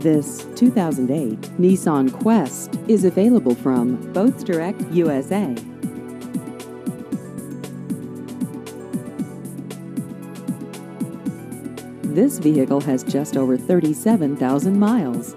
This 2008 Nissan Quest is available from Boats Direct USA. This vehicle has just over 37,000 miles.